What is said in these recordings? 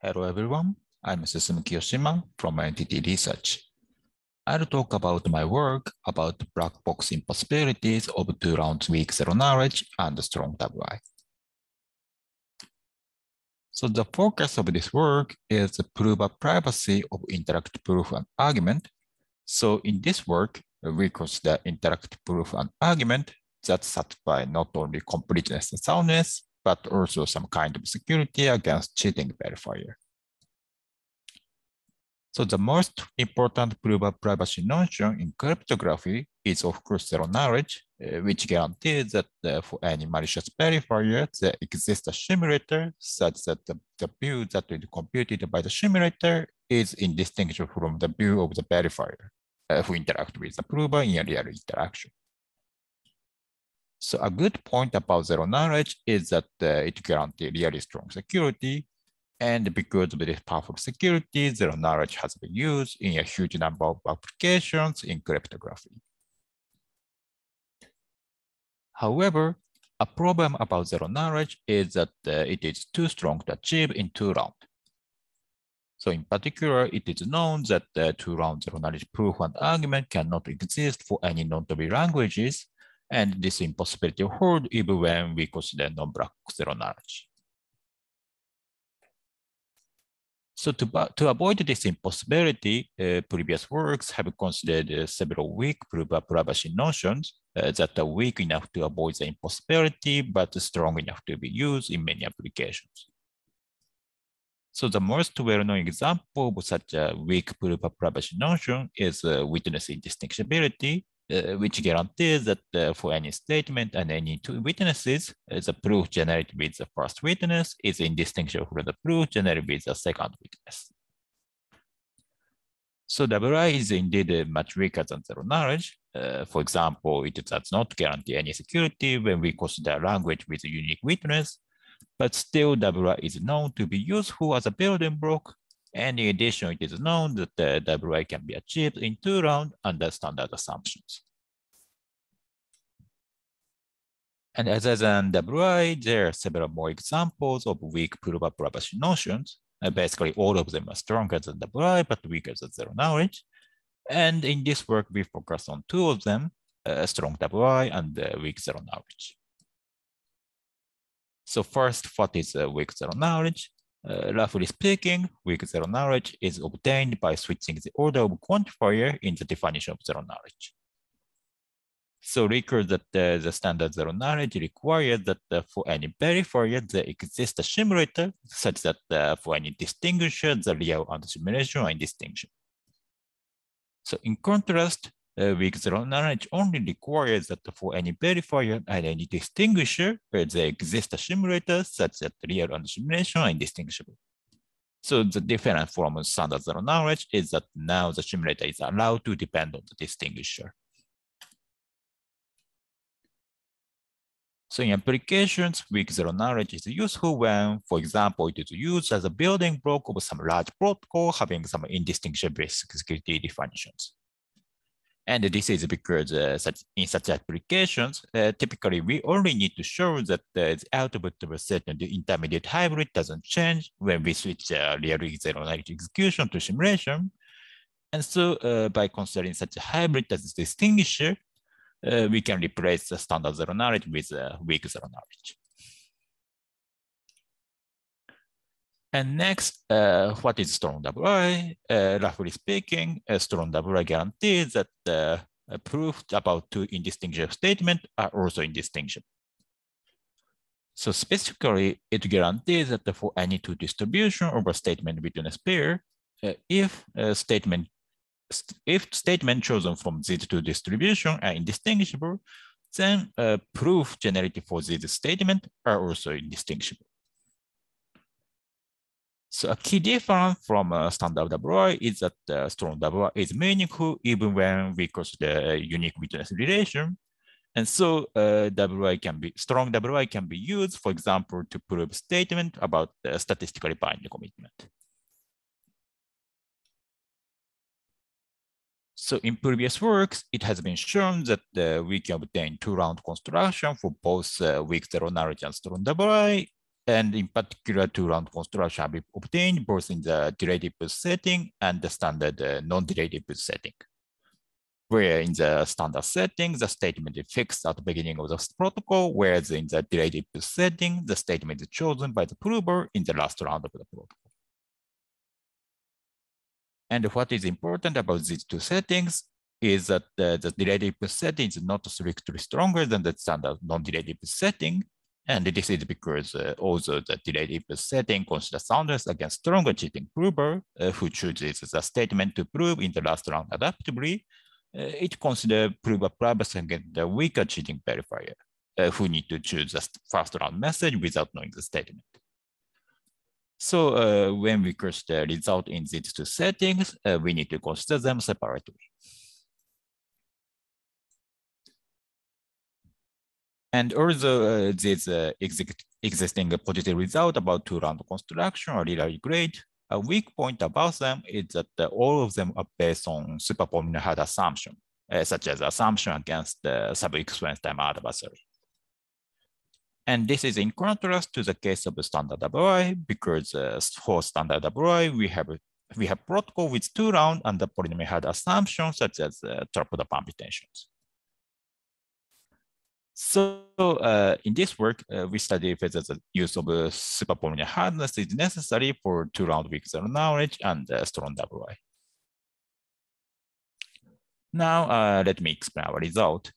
Hello everyone, I'm Susumu Kiyoshima from NTT Research. I'll talk about my work about black box impossibilities of two rounds weak zero knowledge and strong WI. So the focus of this work is to prove a privacy of interactive proof and argument. So in this work, we consider interactive proof and argument that satisfy not only completeness and soundness, but also some kind of security against cheating verifier. So the most important proof of privacy notion in cryptography is of course zero knowledge, uh, which guarantees that uh, for any malicious verifier, there exists a simulator such that the, the view that is computed by the simulator is indistinguishable from the view of the verifier uh, who interact with the prover in a real interaction. So a good point about zero knowledge is that uh, it guarantees really strong security and because of this powerful security, zero knowledge has been used in a huge number of applications in cryptography. However, a problem about zero knowledge is that uh, it is too strong to achieve in two rounds. So in particular, it is known that the two-round zero knowledge proof and argument cannot exist for any non-Ruby languages, and this impossibility hold even when we consider non-black zero knowledge. So to, to avoid this impossibility, uh, previous works have considered uh, several weak privacy notions uh, that are weak enough to avoid the impossibility, but strong enough to be used in many applications. So the most well-known example of such a weak privacy notion is uh, witness indistinguishability, which guarantees that uh, for any statement and any two witnesses, uh, the proof generated with the first witness is indistinguishable from the proof generated with the second witness. So WI is indeed much weaker than zero knowledge. Uh, for example, it does not guarantee any security when we consider language with a unique witness, but still WI is known to be useful as a building block and in addition, it is known that the WI can be achieved in two rounds under standard assumptions. And other than WI, there are several more examples of weak privacy notions. Uh, basically, all of them are stronger than WI, but weaker than zero knowledge. And in this work, we focus on two of them, uh, strong WI and uh, weak zero knowledge. So first, what is uh, weak zero knowledge? Uh, roughly speaking, weak zero knowledge is obtained by switching the order of quantifier in the definition of zero knowledge. So recall that uh, the standard zero knowledge requires that uh, for any verifier, there exists a simulator such that uh, for any distinguisher, the real and the simulation are indistinguishable. So in contrast, uh, weak zero knowledge only requires that for any verifier and any distinguisher, where there exists a simulator such that real and simulation are indistinguishable. So the difference from standard zero knowledge is that now the simulator is allowed to depend on the distinguisher. So in applications, weak zero knowledge is useful when, for example, it is used as a building block of some large protocol having some indistinguishable security definitions. And this is because uh, such, in such applications, uh, typically we only need to show that the output of a certain intermediate hybrid doesn't change when we switch uh, real zero knowledge execution to simulation. And so uh, by considering such a hybrid as a distinguisher, uh, we can replace the standard zero knowledge with uh, weak zero knowledge. And next, uh, what is strong WI? Uh, roughly speaking, a strong WI guarantees that the uh, proof about two indistinguishable statements are also indistinguishable. So specifically, it guarantees that for any two distribution a statement between a pair, uh, if a statement if statement chosen from these two distributions are indistinguishable, then uh, proof generated for these statements are also indistinguishable. So a key difference from a standard WI is that the strong WI is meaningful even when we consider a unique witness relation. And so uh, WI can be, strong WI can be used, for example, to prove statement about the statistically binding commitment. So in previous works, it has been shown that uh, we can obtain two-round construction for both uh, weak zero knowledge and strong WI and in particular, two-round construction have been obtained both in the boost setting and the standard uh, boost setting. Where in the standard setting, the statement is fixed at the beginning of the protocol, whereas in the boost setting, the statement is chosen by the prover in the last round of the protocol. And what is important about these two settings is that uh, the boost setting is not strictly stronger than the standard boost setting, and this is because uh, also the delayed setting considers soundness against stronger cheating prover uh, who chooses the statement to prove in the last round adaptively. Uh, it considers prover privacy against the weaker cheating verifier uh, who need to choose the first round message without knowing the statement. So uh, when we cross the result in these two settings, uh, we need to consider them separately. And also uh, this uh, existing positive result about two-round construction are really great. A weak point about them is that uh, all of them are based on superpolynomial assumption, uh, such as assumption against the subexponential time adversary. And this is in contrast to the case of standard WI, because uh, for standard WI, we have we have protocol with two round and the polynomial assumptions such as uh, trapdoor permutations. So uh, in this work, uh, we study whether the use of uh, superpolynomial hardness is necessary for two-round weak zero knowledge and uh, strong WI. Now, let me explain our result.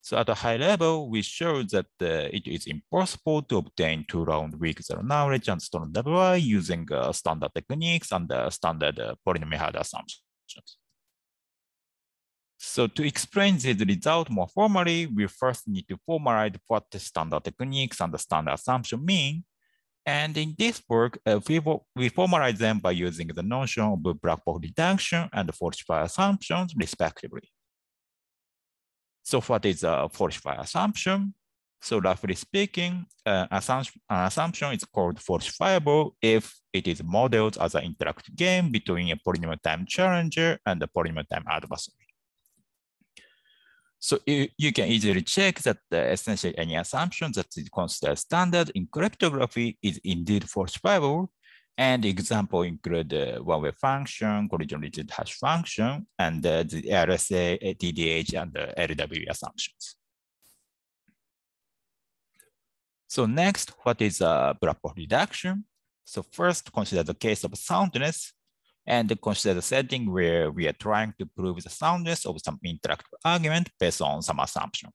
So at a high level, we show that uh, it is impossible to obtain two-round weak zero knowledge and strong WI using uh, standard techniques and uh, standard polynomial hard assumptions. So to explain this result more formally, we first need to formalize what the standard techniques and the standard assumption mean. And in this work, uh, we, we formalize them by using the notion of black box reduction and falsifiable assumptions, respectively. So what is a falsifiable assumption? So roughly speaking, uh, assumption, an assumption is called falsifiable if it is modeled as an interactive game between a polynomial time challenger and a polynomial time adversary. So you, you can easily check that uh, essentially any assumption that is considered standard in cryptography is indeed falsifiable. And example include uh, one-way function, collision-resistant hash function, and uh, the RSA, DDH, and the LWE assumptions. So next, what is a box reduction? So first, consider the case of soundness and consider the setting where we are trying to prove the soundness of some interactive argument based on some assumption.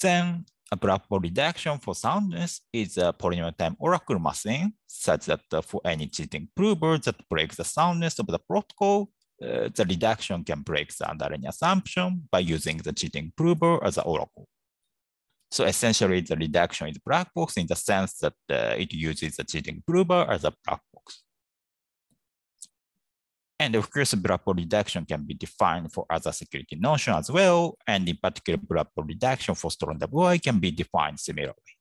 Then a box reduction for soundness is a polynomial time oracle machine such that uh, for any cheating prover that breaks the soundness of the protocol, uh, the reduction can break the underlying assumption by using the cheating prover as an oracle. So essentially the reduction is black box in the sense that uh, it uses the cheating prover as a black. And of course, black box reduction can be defined for other security notion as well. And in particular, black box reduction for strong WI can be defined similarly.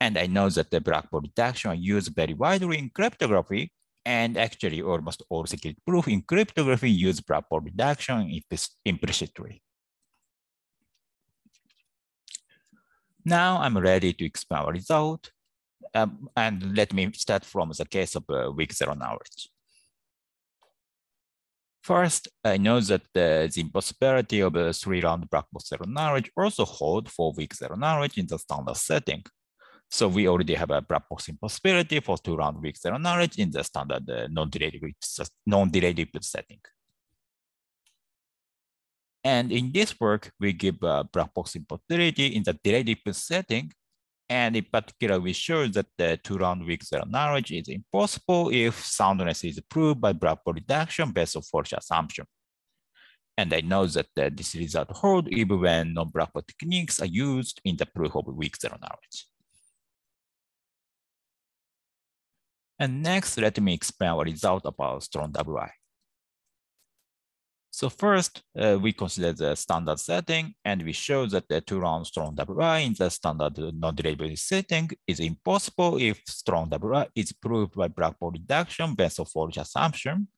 And I know that the black box reduction are used very widely in cryptography. And actually, almost all security proof in cryptography use black box reduction implicitly. Now I'm ready to explain our result. Um, and let me start from the case of uh, weak zero knowledge. First, I know that the, the impossibility of a three-round black box zero knowledge also hold for weak zero knowledge in the standard setting. So we already have a black box impossibility for two-round weak zero knowledge in the standard uh, non-delayed non-delayed setting. And in this work, we give a black box impossibility in the delayed setting and in particular, we show that the two-round weak zero knowledge is impossible if soundness is proved by black box reduction based on false assumption. And I know that uh, this result hold even when non-black box techniques are used in the proof of weak zero knowledge. And next, let me explain our result about strong WI. So first, uh, we consider the standard setting, and we show that the two-round strong WI in the standard non-derivable setting is impossible if strong WI is proved by black box reduction based on false assumption.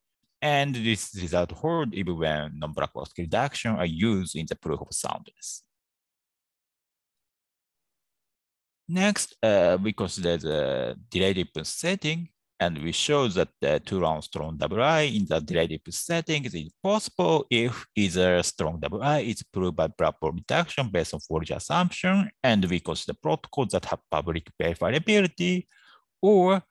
And this result hold even when non-black box reduction are used in the proof of soundness. Next, uh, we consider the delay setting, and we show that the two-round strong WI in the difference setting is possible if either strong WI is proved by box reduction based on forage assumption, and we consider protocols that have public verifiability, or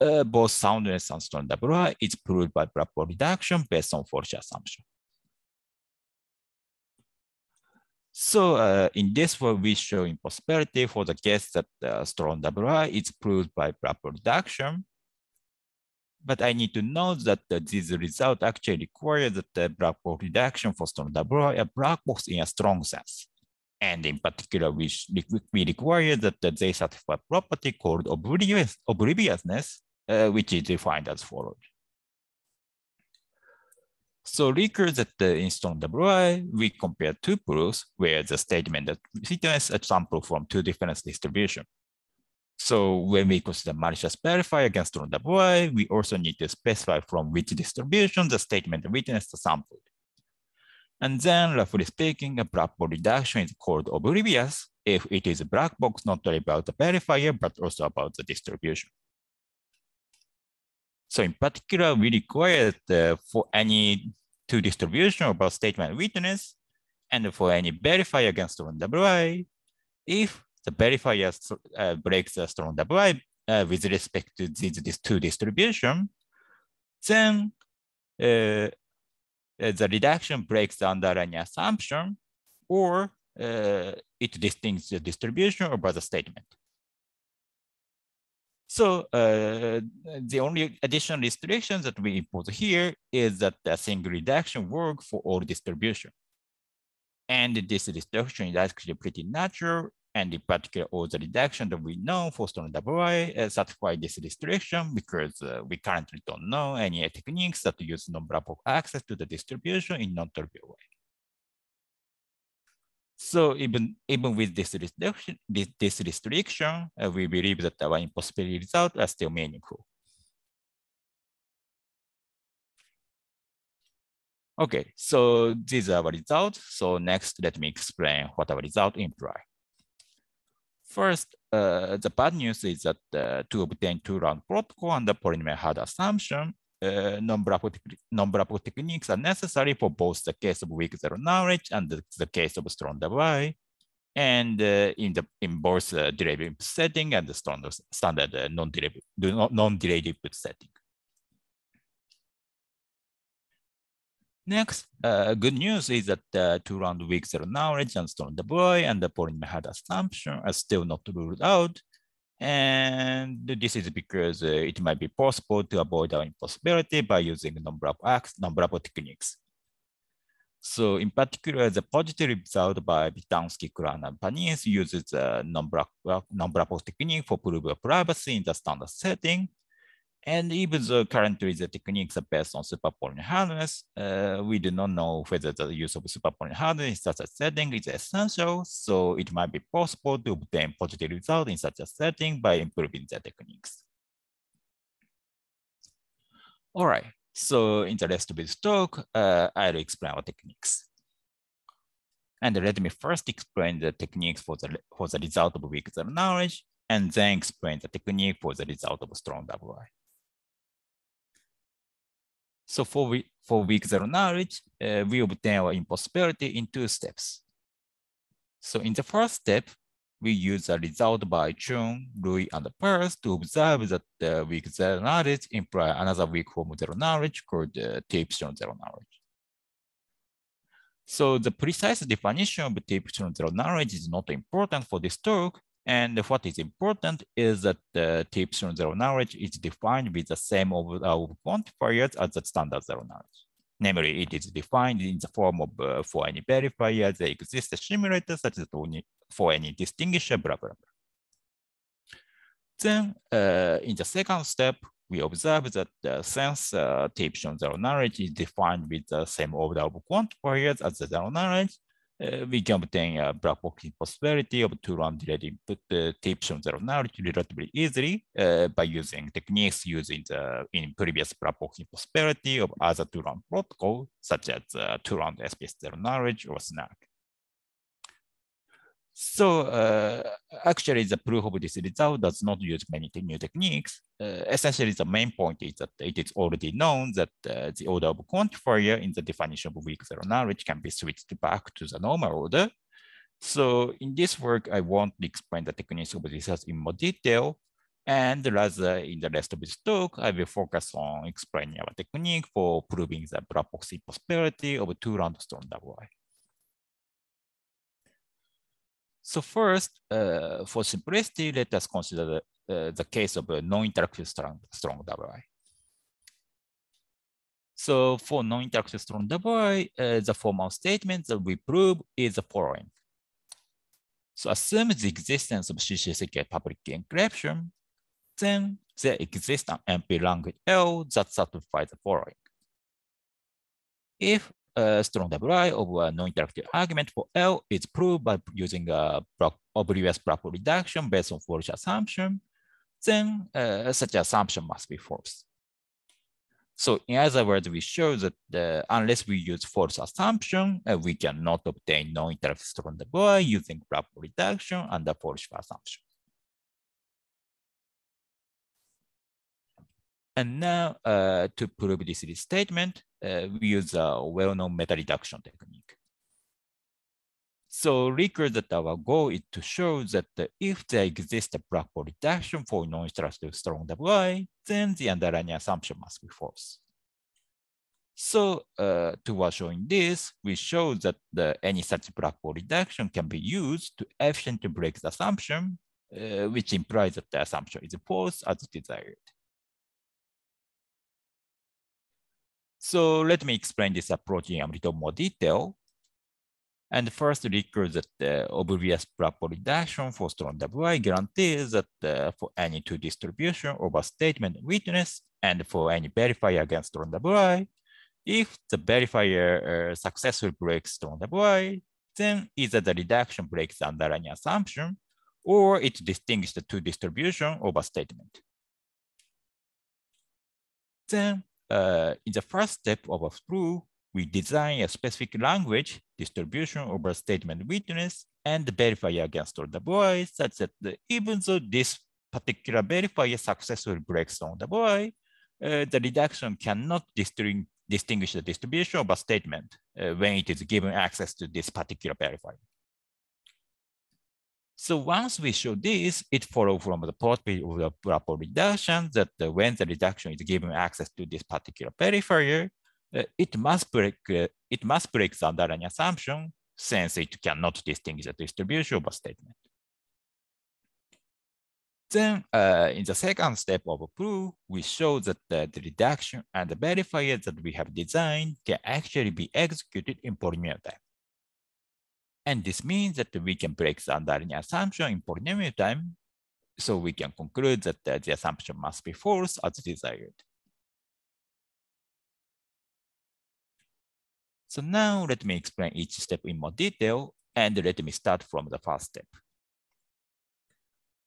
uh, both soundness and strong WI is proved by box reduction based on forage assumption. So uh, in this way, we show impossibility for the case that uh, strong WI is proved by proper reduction. But I need to note that uh, this result actually requires that the black box reduction for strong WI a black box in a strong sense. And in particular, we, we require that they satisfy a property called oblivious, obliviousness, uh, which is defined as follows. So recall that the in strong WI, we compare two proofs where the statement that returns a sample from two different distributions. So when we consider malicious verifier against WI, we also need to specify from which distribution the statement witnessed sampled. And then roughly speaking, a black box reduction is called oblivious if it is a black box not only about the verifier, but also about the distribution. So in particular, we require for any two distribution about statement witness and for any verifier against strong WI, if the verifier uh, breaks the strong WI uh, with respect to these, these two distribution, then uh, the reduction breaks the underlying assumption or uh, it distinguishes the distribution about the statement. So uh, the only additional restrictions that we impose here is that the single reduction work for all distribution. And this restriction is actually pretty natural. And in particular, all the reduction that we know for strong WI uh, satisfy this restriction because uh, we currently don't know any techniques that use non-black access to the distribution in non-trivial way. So even, even with this restriction, this, this restriction uh, we believe that our impossibility results are still meaningful. Okay, so these are our results. So next, let me explain what our result imply. First, uh, the bad news is that uh, to obtain two-round protocol under polynomial hard assumption, uh, non-Bravo techniques are necessary for both the case of weak zero knowledge and the, the case of strong WI. And uh, in the in both uh, derivative setting and the standard, standard uh, non-derivative non-derivative setting. Next, uh, good news is that uh, two-round weak zero knowledge and strong WI and the polynomial hard assumption are still not ruled out. And this is because uh, it might be possible to avoid our impossibility by using number of acts, number of techniques. So in particular, the positive result by Bitansky, Khurana, and Paneth uses the non-Bravo technique for proof of privacy in the standard setting. And even though currently the techniques are based on superpolynomial hardness, uh, we do not know whether the use of superpolynomial hardness in such a setting is essential. So it might be possible to obtain positive results in such a setting by improving the techniques. All right, so in the rest of this talk, uh, I'll explain our techniques. And let me first explain the techniques for the, for the result of weak knowledge, and then explain the technique for the result of strong double WI. So for, we, for weak zero knowledge, uh, we obtain our impossibility in two steps. So in the first step, we use a result by Chung, Lui, and Pass to observe that the weak zero knowledge imply another weak form of zero knowledge called uh, T epsilon zero knowledge. So the precise definition of T epsilon zero knowledge is not important for this talk, and what is important is that the T epsilon zero knowledge is defined with the same of, overall quantifiers as the standard zero knowledge. Namely, it is defined in the form of uh, for any verifier, there exists a simulator such as for any distinguisher, blah, blah, blah. Then uh, in the second step, we observe that uh, since uh, T epsilon zero knowledge is defined with the same order of quantifiers as the zero knowledge, uh, we can obtain a black box possibility of two-round delayed input uh, T epsilon zero knowledge relatively easily uh, by using techniques used in the in previous black box possibility of other two-round protocol, such as uh, two-round SPS zero knowledge or SNARK. So uh, actually, the proof of this result does not use many new techniques. Uh, essentially, the main point is that it is already known that uh, the order of quantifier in the definition of weak zero knowledge can be switched back to the normal order. So in this work, I won't explain the techniques of this in more detail. And rather in the rest of this talk, I will focus on explaining our technique for proving the black box impossibility of two-round strong double I. So first, uh, for simplicity, let us consider the, uh, the case of a non-interactive strong, strong double So for non-interactive strong double uh, the formal statement that we prove is the following. So assume the existence of CCCK public encryption, then there exists an NP language L that satisfies the following. If uh, strong WI of a non-interactive argument for L is proved by using a block, obvious block reduction based on false assumption, then uh, such assumption must be false. So in other words, we show that the, unless we use false assumption, uh, we cannot obtain non-interactive strong WI using block reduction under false assumption. And now uh, to prove this statement, uh, we use a well-known meta reduction technique. So recall that our goal is to show that if there exists a black ball reduction for non-interactive strong WI, then the underlying assumption must be false. So uh, towards showing this, we show that the, any such black ball reduction can be used to efficiently break the assumption, uh, which implies that the assumption is false as desired. So let me explain this approach in a little more detail. And first, recall that the obvious proper reduction for strong WI guarantees that uh, for any two distribution a statement witness and for any verifier against strong WI, if the verifier uh, successfully breaks strong WI, then either the reduction breaks the underlying assumption or it distinguishes the two distribution a statement. Then uh, in the first step of a proof, we design a specific language distribution over statement witness and verify against all the boys such that the, even though this particular verifier successfully breaks on the boy, uh, the reduction cannot distinguish the distribution of a statement uh, when it is given access to this particular verifier. So once we show this, it follows from the property of the black box reduction that when the reduction is given access to this particular verifier, uh, it must break uh, it must break the underlying assumption since it cannot distinguish the distribution of a statement. Then uh, in the second step of a proof, we show that the, the reduction and the verifier that we have designed can actually be executed in polynomial time. And this means that we can break the underlying assumption in polynomial time. So we can conclude that uh, the assumption must be false as desired. So now let me explain each step in more detail and let me start from the first step.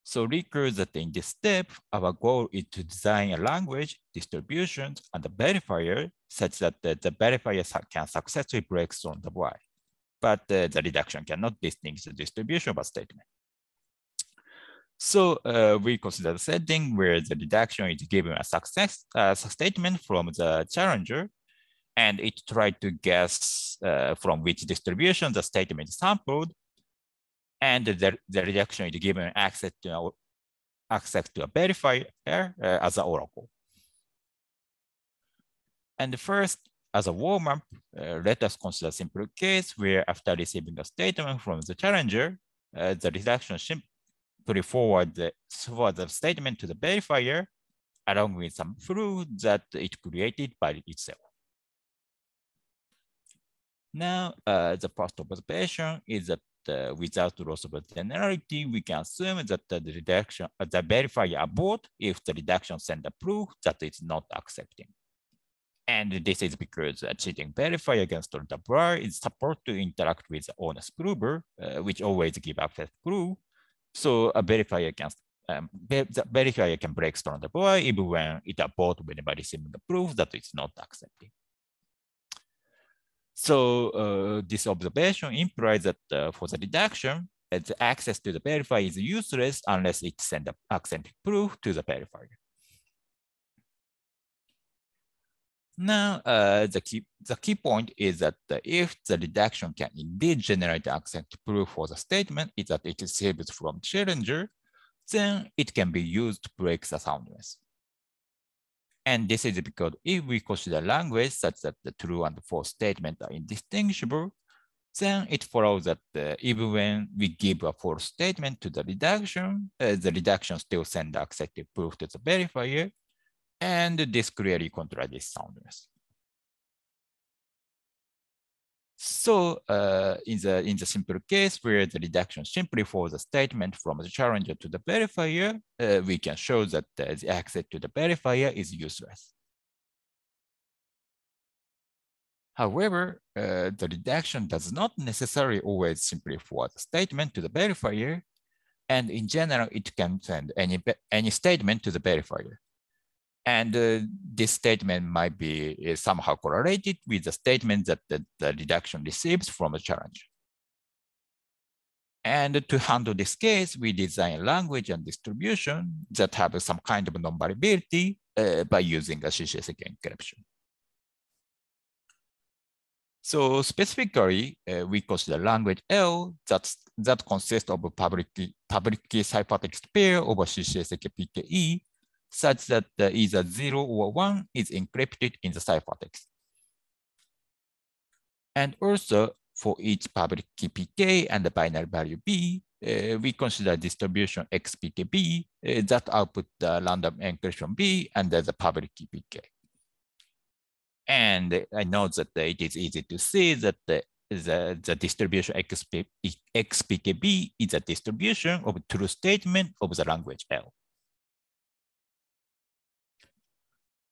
So recall that in this step, our goal is to design a language, distributions, and a verifier such that the, the verifier can successfully break on the Y but uh, the reduction cannot distinguish the distribution of a statement. So uh, we consider the setting where the reduction is given a success uh, statement from the challenger, and it tried to guess uh, from which distribution the statement is sampled, and the, the reduction is given access to access to a verifier uh, as an oracle. And first, as a warm-up, uh, let us consider a simple case where after receiving a statement from the challenger, uh, the reduction simply forward the, forward the statement to the verifier along with some proof that it created by itself. Now, uh, the first observation is that uh, without loss of generality, we can assume that the reduction, the verifier abort if the reduction send a proof that it's not accepting. And this is because a cheating verifier against the bar is supposed to interact with the honest prover, uh, which always give access proof. So a verifier against um, the verifier can break storm the bar even when it abort whenever receiving the proof that it's not accepting. So uh, this observation implies that uh, for the reduction, the access to the verifier is useless unless it sends an accented proof to the verifier. Now, uh, the, key, the key point is that if the reduction can indeed generate accent proof for the statement is that it is saved from challenger, then it can be used to break the soundness. And this is because if we consider language such that the true and false statement are indistinguishable, then it follows that uh, even when we give a false statement to the reduction, uh, the reduction still sends accepted proof to the verifier, and this clearly contradicts soundness. So uh, in, the, in the simple case where the reduction simply follows a statement from the challenger to the verifier, uh, we can show that uh, the access to the verifier is useless. However, uh, the reduction does not necessarily always simply forward the statement to the verifier, and in general, it can send any, any statement to the verifier. And uh, this statement might be uh, somehow correlated with the statement that the, the reduction receives from the challenge. And to handle this case, we design language and distribution that have some kind of non-variability uh, by using a CCSK encryption. So specifically, uh, we consider language L that's, that consists of a public, public key ciphertext pair over CCSK PKE such that either zero or one is encrypted in the ciphertext. And also for each public key PK and the binary value B, uh, we consider distribution XPKB uh, that output the random encryption B and the public key PK. And I know that it is easy to see that the, the, the distribution XP, XPKB is a distribution of true statement of the language L.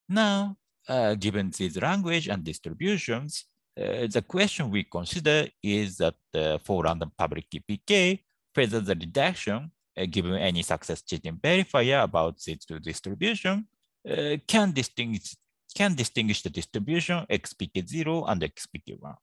Now, uh, given these language and distributions, uh, the question we consider is that uh, for random public key PK, whether the reduction, uh, given any success cheating verifier about these two distribution, uh, can distinguish can distinguish the distribution xpk0 and xpk1.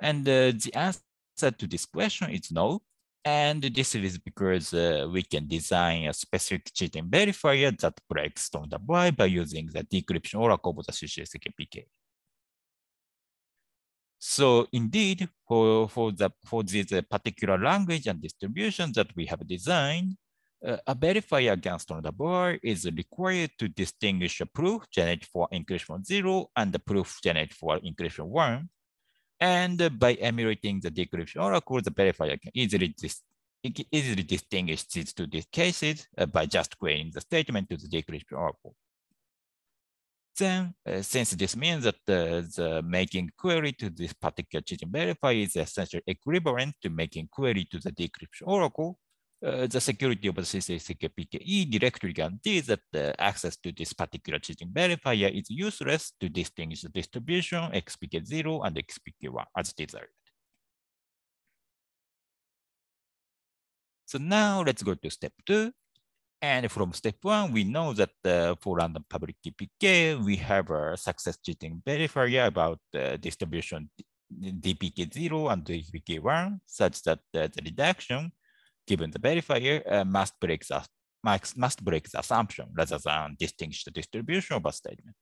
And uh, the answer to this question is no, and this is because uh, we can design a specific cheating verifier that breaks the Y by using the decryption oracle of the CCSKPK. So indeed, for, for, the, for this uh, particular language and distribution that we have designed, uh, a verifier against on the bar is required to distinguish a proof generated for encryption 0 and the proof generated for encryption 1 and by emulating the decryption oracle, the verifier can easily, easily distinguish these two cases uh, by just creating the statement to the decryption oracle. Then, uh, since this means that the making query to this particular cheating verifier is essentially equivalent to making query to the decryption oracle, uh, the security of the CCSK directly guarantees that the access to this particular cheating verifier is useless to distinguish the distribution XPK0 and XPK1 as desired. So now let's go to step two. And from step one, we know that uh, for random public PK, we have a success cheating verifier about the distribution DPK0 and DPK1 such that uh, the reduction given the verifier uh, must break the must, must break the assumption rather than distinguish the distribution of a statement.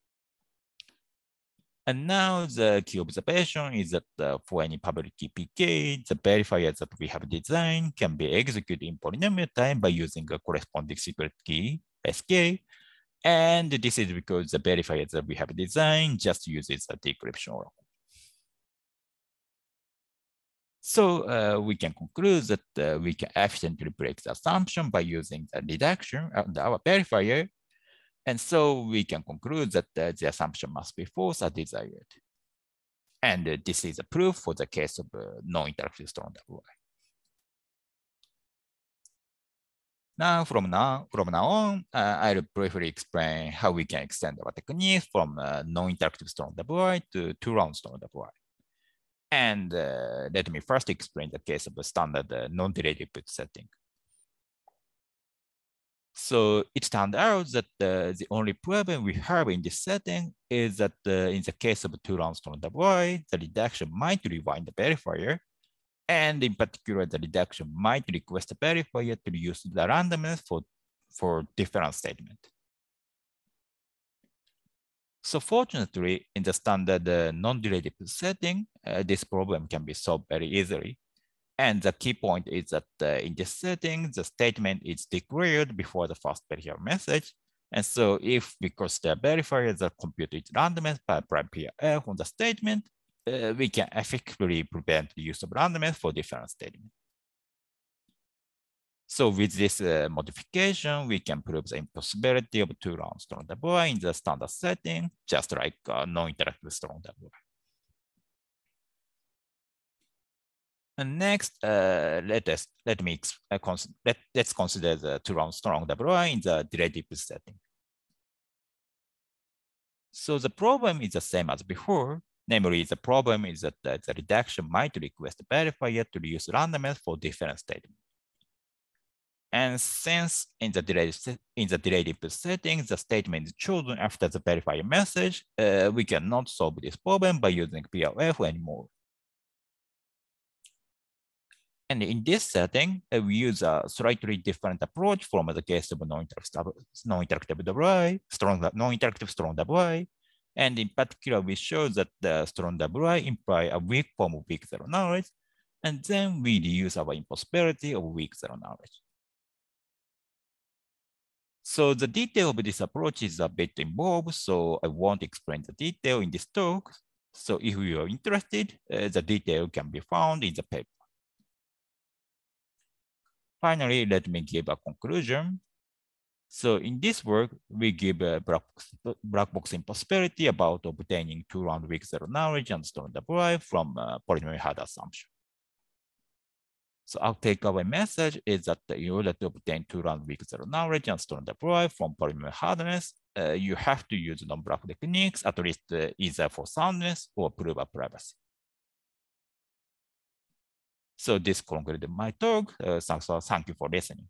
And now the key observation is that uh, for any public key PK, the verifier that we have designed can be executed in polynomial time by using a corresponding secret key, SK. And this is because the verifier that we have designed just uses a decryption oracle. So uh, we can conclude that uh, we can efficiently break the assumption by using the reduction of our verifier. And so we can conclude that uh, the assumption must be false as desired. And uh, this is a proof for the case of uh, non-interactive strong WI. Now, from now, from now on, uh, I'll briefly explain how we can extend our technique from non-interactive strong WI to two-round strong WI. And uh, let me first explain the case of a standard uh, bit setting. So it turned out that uh, the only problem we have in this setting is that uh, in the case of two rounds from the void, the reduction might rewind the verifier. And in particular, the reduction might request the verifier to use the randomness for, for different statement. So fortunately, in the standard uh, non-relative setting, uh, this problem can be solved very easily. And the key point is that uh, in this setting, the statement is declared before the first verifier message. And so if, because the verifiers are computed randomness by prime PRF on the statement, uh, we can effectively prevent the use of randomness for different statements. So with this uh, modification, we can prove the impossibility of two-round strong WI in the standard setting, just like uh, non-interactive strong WI. And next, uh, let us let me uh, let let's consider the two-round strong WI in the delayed setting. So the problem is the same as before. Namely, the problem is that the reduction might request the verifier to use randomness for different statements. And since in the delayed, in the delayed setting, the statement is chosen after the verifier message, uh, we cannot solve this problem by using PRF anymore. And in this setting, uh, we use a slightly different approach from the case of non-interactive non-interactive WI, strong non-interactive strong WI. And in particular, we show that the strong WI imply a weak form of weak zero knowledge. And then we reuse our impossibility of weak zero knowledge. So the detail of this approach is a bit involved, so I won't explain the detail in this talk. So if you are interested, uh, the detail can be found in the paper. Finally, let me give a conclusion. So in this work, we give a black black box impossibility about obtaining two-round weak zero knowledge and strong WI from a polynomial hard assumption. So our takeaway message is that in order to obtain two-round weak zero knowledge and strong WI from polynomial hardness, uh, you have to use non-block techniques, at least uh, either for soundness or prove a privacy. So this concludes my talk. Uh, thanks for, thank you for listening.